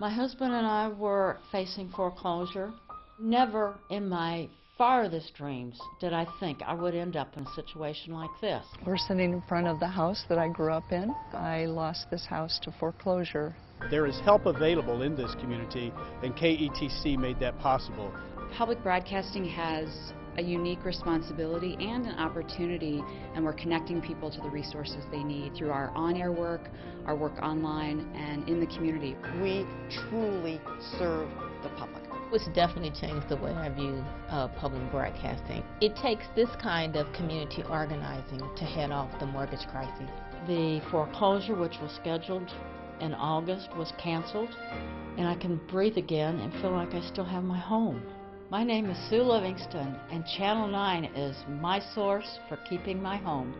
My husband and I were facing foreclosure. Never in my farthest dreams did I think I would end up in a situation like this. We're sitting in front of the house that I grew up in. I lost this house to foreclosure. There is help available in this community, and KETC made that possible. Public broadcasting has a unique responsibility and an opportunity, and we're connecting people to the resources they need through our on-air work, our work online, and in the community. We truly serve the public. It's definitely changed the way I view uh, public broadcasting. It takes this kind of community organizing to head off the mortgage crisis. The foreclosure, which was scheduled in August, was canceled, and I can breathe again and feel like I still have my home. My name is Sue Livingston, and Channel 9 is my source for keeping my home.